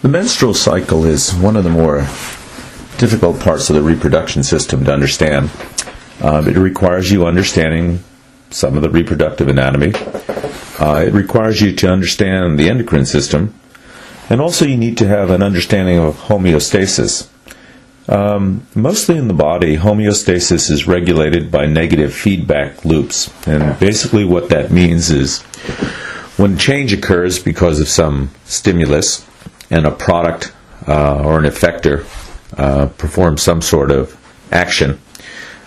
The menstrual cycle is one of the more difficult parts of the reproduction system to understand. Um, it requires you understanding some of the reproductive anatomy. Uh, it requires you to understand the endocrine system, and also you need to have an understanding of homeostasis. Um, mostly in the body, homeostasis is regulated by negative feedback loops, and basically what that means is when change occurs because of some stimulus and a product uh, or an effector uh, performs some sort of action,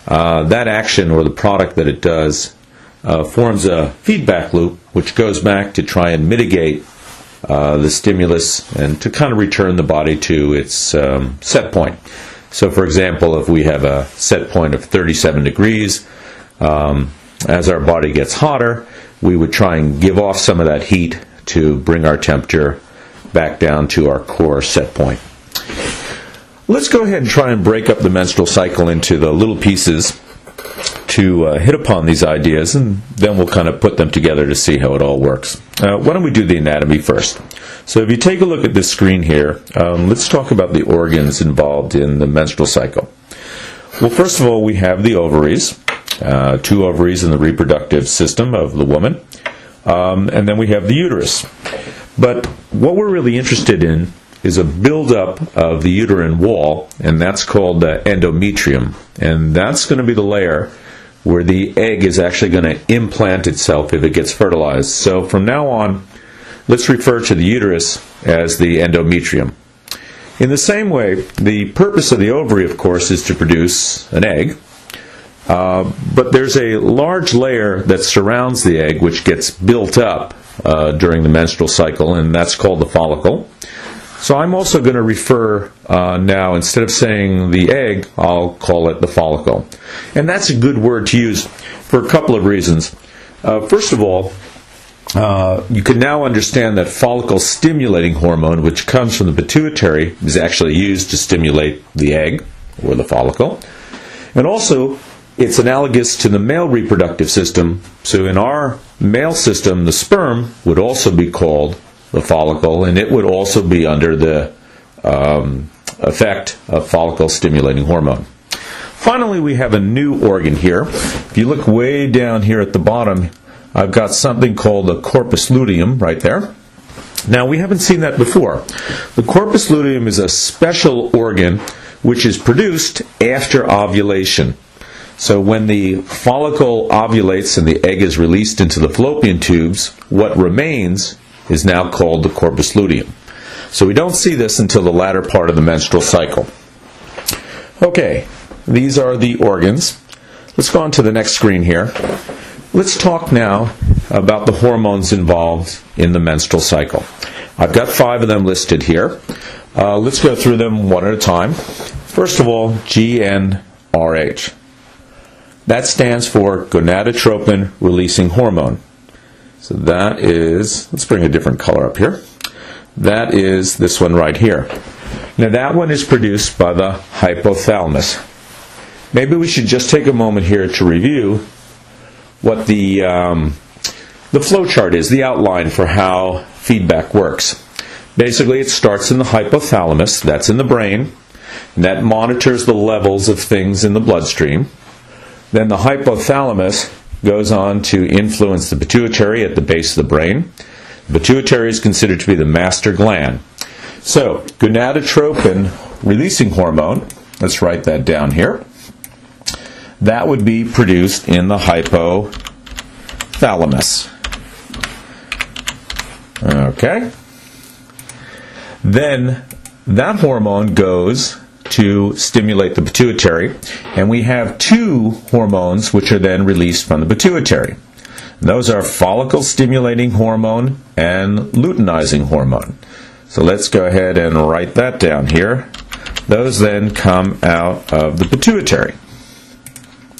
uh, that action or the product that it does uh, forms a feedback loop which goes back to try and mitigate uh, the stimulus and to kind of return the body to its um, set point. So, for example, if we have a set point of 37 degrees, um, as our body gets hotter, we would try and give off some of that heat to bring our temperature back down to our core set point. Let's go ahead and try and break up the menstrual cycle into the little pieces to uh, hit upon these ideas, and then we'll kind of put them together to see how it all works. Uh, why don't we do the anatomy first? So, if you take a look at this screen here, um, let's talk about the organs involved in the menstrual cycle. Well, first of all, we have the ovaries, uh, two ovaries in the reproductive system of the woman, um, and then we have the uterus. But what we're really interested in is a buildup of the uterine wall, and that's called the endometrium. And that's going to be the layer where the egg is actually going to implant itself if it gets fertilized. So from now on, let's refer to the uterus as the endometrium. In the same way, the purpose of the ovary, of course, is to produce an egg. Uh, but there's a large layer that surrounds the egg which gets built up uh, during the menstrual cycle, and that's called the follicle. So I'm also going to refer uh, now, instead of saying the egg, I'll call it the follicle. And that's a good word to use for a couple of reasons. Uh, first of all, uh, you can now understand that follicle stimulating hormone, which comes from the pituitary, is actually used to stimulate the egg or the follicle. And also, it's analogous to the male reproductive system. So in our male system, the sperm would also be called the follicle, and it would also be under the um, effect of follicle stimulating hormone. Finally, we have a new organ here. If you look way down here at the bottom, I've got something called the corpus luteum right there. Now, we haven't seen that before. The corpus luteum is a special organ which is produced after ovulation. So, when the follicle ovulates and the egg is released into the fallopian tubes, what remains is now called the corpus luteum. So we don't see this until the latter part of the menstrual cycle. Okay, these are the organs. Let's go on to the next screen here. Let's talk now about the hormones involved in the menstrual cycle. I've got five of them listed here. Uh, let's go through them one at a time. First of all, GnRH. That stands for gonadotropin releasing hormone. So that is, let's bring a different color up here. That is this one right here. Now that one is produced by the hypothalamus. Maybe we should just take a moment here to review what the um, the flow chart is, the outline for how feedback works. Basically, it starts in the hypothalamus, that's in the brain, and that monitors the levels of things in the bloodstream. Then the hypothalamus goes on to influence the pituitary at the base of the brain. The pituitary is considered to be the master gland. So, gonadotropin releasing hormone, let's write that down here. That would be produced in the hypothalamus. Okay. Then that hormone goes to stimulate the pituitary. And we have two hormones which are then released from the pituitary. Those are follicle stimulating hormone and luteinizing hormone. So let's go ahead and write that down here. Those then come out of the pituitary.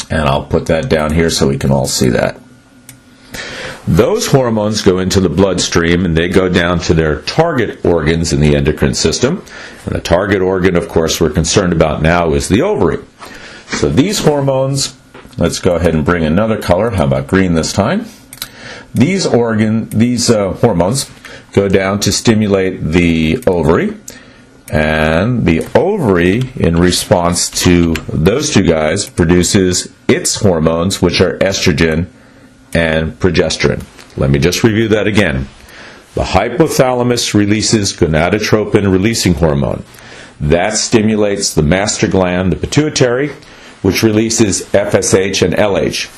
And I'll put that down here so we can all see that. Those hormones go into the bloodstream and they go down to their target organs in the endocrine system. And the target organ, of course, we're concerned about now is the ovary. So these hormones, let's go ahead and bring another color. How about green this time? These organ, these uh, hormones go down to stimulate the ovary, and the ovary, in response to those two guys, produces its hormones, which are estrogen and progesterone. Let me just review that again. The hypothalamus releases gonadotropin releasing hormone. That stimulates the master gland, the pituitary, which releases FSH and LH.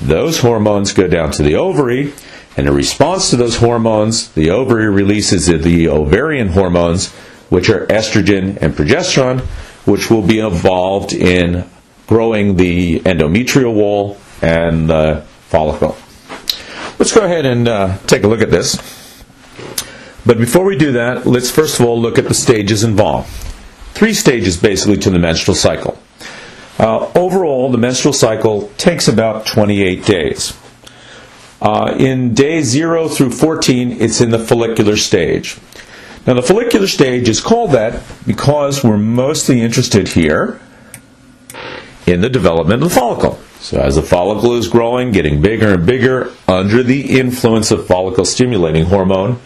Those hormones go down to the ovary, and in response to those hormones, the ovary releases the ovarian hormones, which are estrogen and progesterone, which will be involved in growing the endometrial wall and the follicle. Let's go ahead and uh, take a look at this. But before we do that, let's first of all look at the stages involved. Three stages basically to the menstrual cycle. Uh, overall, the menstrual cycle takes about 28 days. Uh, in day 0 through 14, it's in the follicular stage. Now, the follicular stage is called that because we're mostly interested here in the development of the follicle. So, as the follicle is growing, getting bigger and bigger under the influence of follicle stimulating hormone,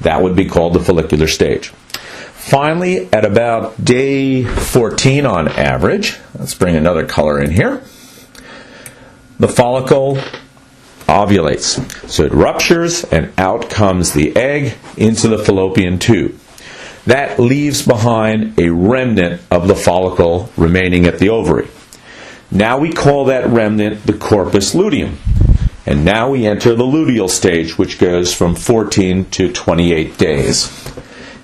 that would be called the follicular stage. Finally, at about day 14 on average, let's bring another color in here, the follicle ovulates. So it ruptures and out comes the egg into the fallopian tube. That leaves behind a remnant of the follicle remaining at the ovary. Now we call that remnant the corpus luteum. And now we enter the luteal stage, which goes from 14 to 28 days.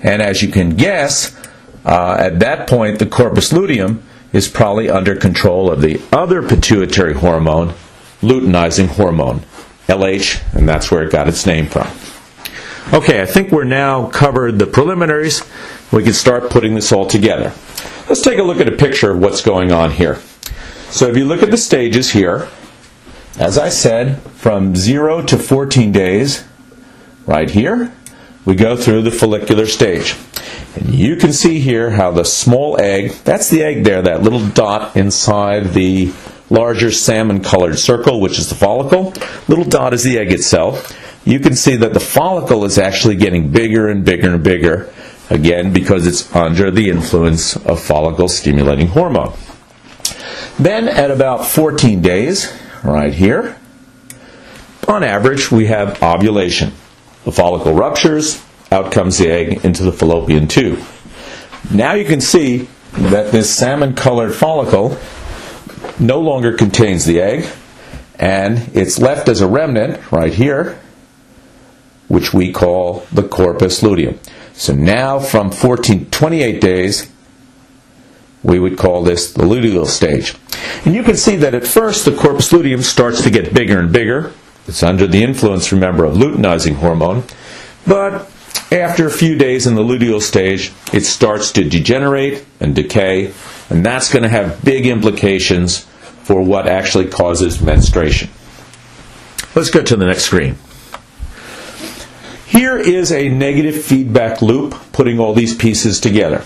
And as you can guess, uh, at that point, the corpus luteum is probably under control of the other pituitary hormone, luteinizing hormone, LH, and that's where it got its name from. Okay, I think we're now covered the preliminaries. We can start putting this all together. Let's take a look at a picture of what's going on here. So if you look at the stages here, as I said, from 0 to 14 days, right here, we go through the follicular stage. And you can see here how the small egg, that's the egg there, that little dot inside the larger salmon colored circle, which is the follicle. Little dot is the egg itself. You can see that the follicle is actually getting bigger and bigger and bigger, again, because it's under the influence of follicle stimulating hormone. Then at about 14 days, right here. On average, we have ovulation. The follicle ruptures, out comes the egg into the fallopian tube. Now you can see that this salmon colored follicle no longer contains the egg, and it's left as a remnant right here, which we call the corpus luteum. So now from 14 28 days, we would call this the luteal stage. And you can see that at first the corpus luteum starts to get bigger and bigger. It's under the influence, remember, of luteinizing hormone. But after a few days in the luteal stage, it starts to degenerate and decay, and that's going to have big implications for what actually causes menstruation. Let's go to the next screen. Here is a negative feedback loop putting all these pieces together.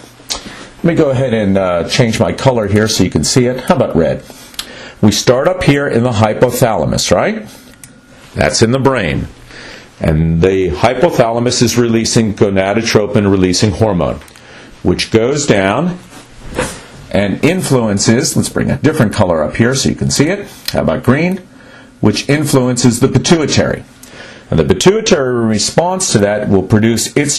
Let me go ahead and uh, change my color here so you can see it. How about red? We start up here in the hypothalamus, right? That's in the brain. And the hypothalamus is releasing gonadotropin releasing hormone, which goes down and influences, let's bring a different color up here so you can see it. How about green? Which influences the pituitary. And the pituitary response to that will produce its two